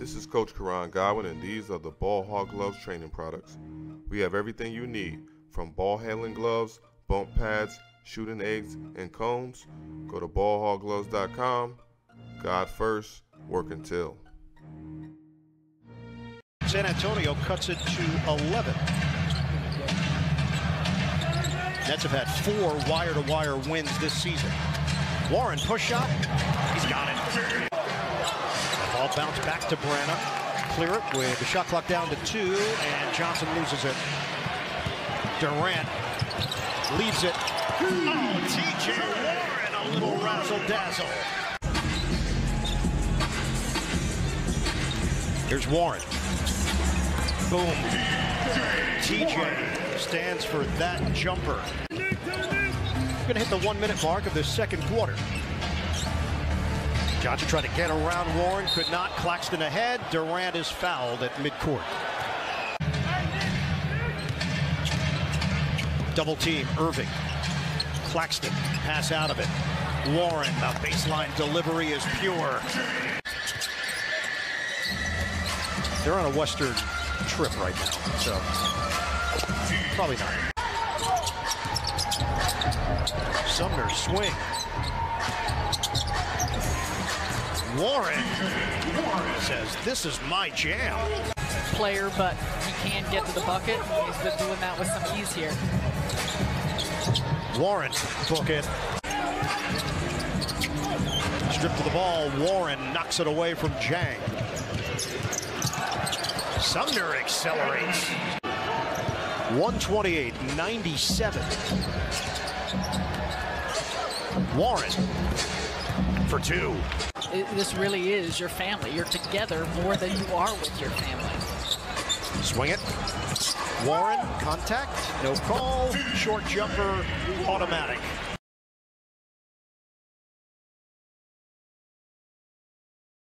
This is Coach Karan Godwin, and these are the Ball Hog Gloves training products. We have everything you need from ball handling gloves, bump pads, shooting eggs, and cones. Go to ballhoggloves.com. God first, work until. San Antonio cuts it to 11. Nets have had four wire-to-wire wins this season. Warren, push shot. He's got it. Ball bounce back to Branham. Clear it with the shot clock down to two, and Johnson loses it. Durant leaves it. Oh, T.J. Warren, a little razzle-dazzle. Here's Warren. Boom. TJ stands for that jumper. Going to hit the one minute mark of the second quarter. Johnson tried to get around Warren, could not. Claxton ahead. Durant is fouled at midcourt. Double team, Irving. Claxton, pass out of it. Warren, the baseline delivery is pure. They're on a Western trip right now, so probably not. Sumner swing. Warren says, this is my jam. Player, but he can get to the bucket. He's been doing that with some ease here. Warren, book it. Stripped to the ball. Warren knocks it away from Jang. Sumner accelerates. 128, 97. Warren for two. It, this really is your family. You're together more than you are with your family. Swing it. Warren, contact, no call. Short jumper, automatic.